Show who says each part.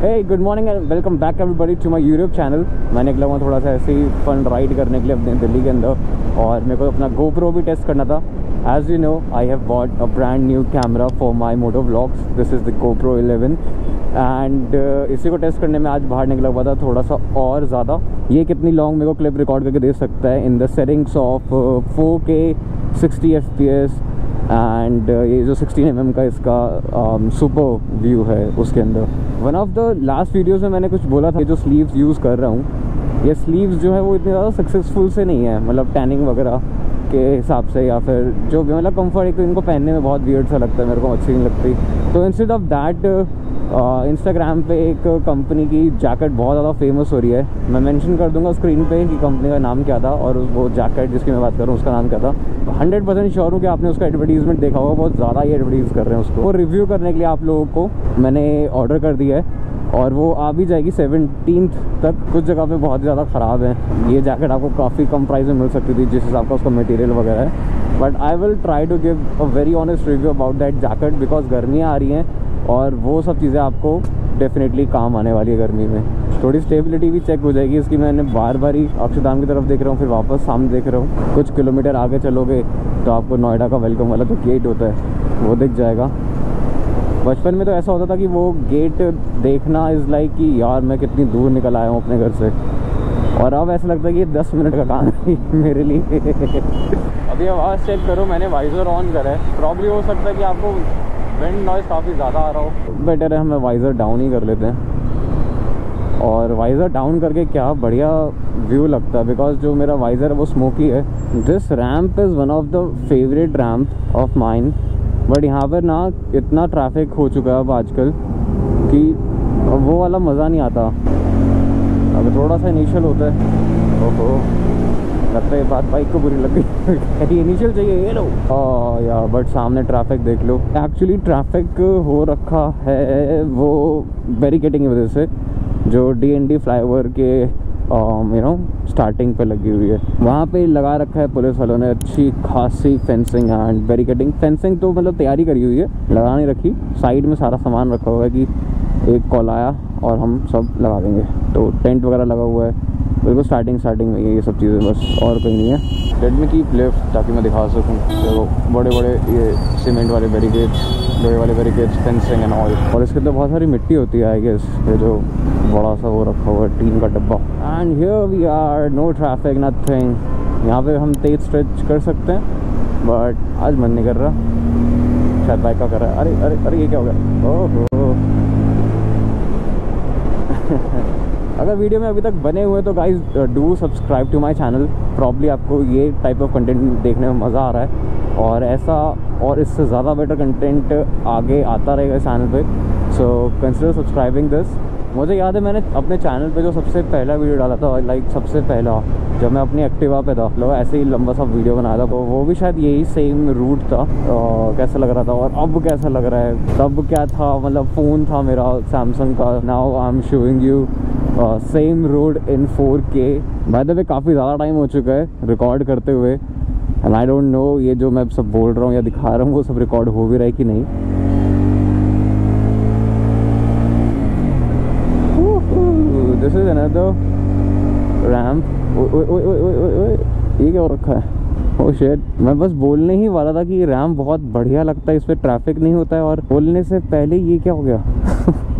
Speaker 1: Hey good morning and welcome back everybody to my YouTube channel मैं निकला हुआ थोड़ा सा ऐसे ही फन राइड करने के लिए अपने दिल्ली के अंदर और मेरे को अपना गोप्रो भी टेस्ट करना था। As you know I have bought a brand new camera for my moto vlogs this is the GoPro 11 and इसी को टेस्ट करने में आज बाहर निकला हुआ था थोड़ा सा और ज़्यादा। ये कितनी लॉन्ग मेरे को क्लिप रिकॉर्ड करके दे सकता है in the settings of four K sixty F P S and ये जो 16 एम mm का इसका सुपर um, व्यू है उसके अंदर। One of the last videos में मैंने कुछ बोला था जो स्लीव्स यूज़ कर रहा हूँ ये स्लीव्स जो है वो इतने ज़्यादा सक्सेसफुल से नहीं है मतलब टैनिंग वगैरह के हिसाब से या फिर जो भी मतलब कंफर्ट एक इनको पहनने में बहुत वियर्ड सा लगता है मेरे को अच्छी नहीं लगती। तो इंस्टेड ऑफ़ दैट इंस्टाग्राम पे एक कंपनी की जैकेट बहुत ज़्यादा फ़ेमस हो रही है। मैं मेंशन कर दूँगा स्क्रीन पे कि कंपनी का नाम क्या था और वो जैकेट जिसकी मैं बात कर उसका नाम क्या था। हंड्रेड परसेंट श्योर हूँ कि आपने उसका एडवर्टीजमेंट देखा होगा, बहुत ज़्यादा ही एडवर्टीज़ कर रहे हैं उसको। वो रिव्यू करने के लिए आप लोगों को मैंने ऑर्डर कर दिया है और वो आ भी जाएगी सेवनटीन तक। कुछ जगह पे बहुत ज़्यादा ख़राब है। ये जैकेट आपको काफ़ी कम प्राइस में मिल सकती थी जिस हिसाब का उसका मटेरियल वगैरह है। But I will try to give a very honest review about that jacket because गर्मियाँ आ रही हैं। और वो सब चीज़ें आपको डेफिनेटली काम आने वाली है गर्मी में। थोड़ी स्टेबिलिटी भी चेक हो जाएगी, इसकी मैंने बार बार ही अक्षरधाम की तरफ़ देख रहा हूँ, फिर वापस सामने देख रहा हूँ। कुछ किलोमीटर आगे चलोगे तो आपको नोएडा का वेलकम वाला तो गेट होता है, वो दिख जाएगा। बचपन में तो ऐसा होता था कि वो गेट देखना इज़ लाइक कि यार मैं कितनी दूर निकल आया हूँ अपने घर से। और अब ऐसा लगता है कि दस मिनट का काम है मेरे लिए। अभी आवाज़ चेक करो, मैंने वाइज़र ऑन करा है। प्रॉब्लम हो सकता है कि आपको विंड नॉइज़ काफ़ी ज़्यादा आ रहा हो। बेटर है, हमें वाइज़र डाउन ही कर लेते हैं। और वाइज़र डाउन करके क्या बढ़िया व्यू लगता है बिकॉज़ जो मेरा वाइज़र है, वो स्मोकी है। This ramp is one of the favourite ramp of mind but यहाँ पर ना इतना ट्रैफ़िक हो चुका है अब आजकल, कि वो वाला मज़ा नहीं आता। अगर थोड़ा सा इनिशियल होता है। ओहो। लगता है बात बाइक को बुरी लग गई। इनिशियल चाहिए ये लो। या बट सामने ट्रैफ़िक देख लो। एक्चुअली ट्रैफ़िक हो रखा है वो बैरिकेटिंग की वजह से, जो D N D flyover के यू नो स्टार्टिंग पे लगी हुई है। वहाँ पे लगा रखा है पुलिस वालों ने अच्छी खासी फेंसिंग एंड बैरिकेटिंग फेंसिंग तो मतलब तैयारी करी हुई है, लगा नहीं रखी। साइड में सारा सामान रखा हुआ है कि एक कॉल आया और हम सब लगा देंगे। तो टेंट वगैरह लगा हुआ है। बिल्कुल स्टार्टिंग स्टार्टिंग में ये सब चीज़ें बस और कहीं नहीं है। लेट में की लिफ्ट ताकि मैं दिखा सकूँ देखो बड़े बड़े ये सीमेंट वाले बैरिकेड्स लोहे वाले बैरिकेड्स फेंसिंग एंड ऑयल और इसके अंदर बहुत सारी मिट्टी होती है आई गेस ये जो बड़ा सा वो रखा हुआ है टीन का डब्बा। And here we are no traffic nothing यहाँ पे हम तेज स्ट्रेच कर सकते हैं बट आज मन नहीं कर रहा। शायद बाइक का कर रहा है। अरे अरे अरे ये क्या हो गया? ओहो। अगर वीडियो में अभी तक बने हुए तो guys do subscribe to my channel probably आपको ये टाइप ऑफ़ कंटेंट देखने में मज़ा आ रहा है। और ऐसा और इससे ज़्यादा बेटर कंटेंट आगे आता रहेगा इस चैनल पे। सो कंसिडर सब्सक्राइबिंग दिस मुझे याद है मैंने अपने चैनल पे जो सबसे पहला वीडियो डाला था लाइक सबसे पहला, जब मैं अपनी एक्टिवा पे था लोग ऐसे ही लंबा सा वीडियो बनाया था तो वो भी शायद यही सेम रूट था और कैसा लग रहा था और अब कैसा लग रहा है? तब क्या था? मतलब फ़ोन था मेरा सैमसंग का now I am showing you same road in 4K by the way काफ़ी ज़्यादा टाइम हो चुका है रिकॉर्ड करते हुए एंड आई डोंट नो ये जो मैं सब बोल रहा हूँ या दिखा रहा हूँ, वो सब रिकॉर्ड हो भी रहा है कि नहीं। दिस इज़ अनदर रैम्प ये क्या हो रखा है? ओ शेट मैं बस बोलने ही वाला था कि ये रैम बहुत बढ़िया लगता है, इस पर ट्रैफ़िक नहीं होता है और बोलने से पहले ये क्या हो गया?